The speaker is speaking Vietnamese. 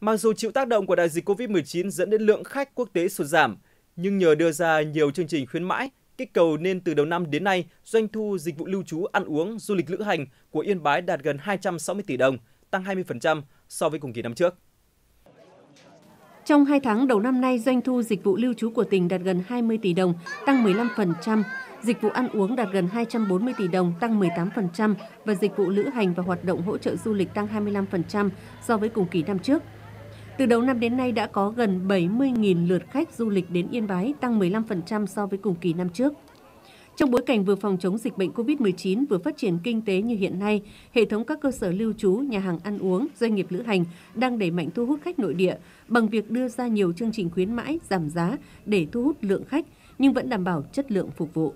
Mặc dù chịu tác động của đại dịch COVID-19 dẫn đến lượng khách quốc tế sụt giảm, nhưng nhờ đưa ra nhiều chương trình khuyến mãi, kích cầu nên từ đầu năm đến nay, doanh thu dịch vụ lưu trú, ăn uống, du lịch lữ hành của Yên Bái đạt gần 260 tỷ đồng, tăng 20% so với cùng kỳ năm trước. Trong 2 tháng đầu năm nay, doanh thu dịch vụ lưu trú của tỉnh đạt gần 20 tỷ đồng, tăng 15%, dịch vụ ăn uống đạt gần 240 tỷ đồng, tăng 18% và dịch vụ lữ hành và hoạt động hỗ trợ du lịch tăng 25% so với cùng kỳ năm trước. Từ đầu năm đến nay đã có gần 70.000 lượt khách du lịch đến Yên Bái, tăng 15% so với cùng kỳ năm trước. Trong bối cảnh vừa phòng chống dịch bệnh COVID-19 vừa phát triển kinh tế như hiện nay, hệ thống các cơ sở lưu trú, nhà hàng ăn uống, doanh nghiệp lữ hành đang đẩy mạnh thu hút khách nội địa bằng việc đưa ra nhiều chương trình khuyến mãi, giảm giá để thu hút lượng khách nhưng vẫn đảm bảo chất lượng phục vụ.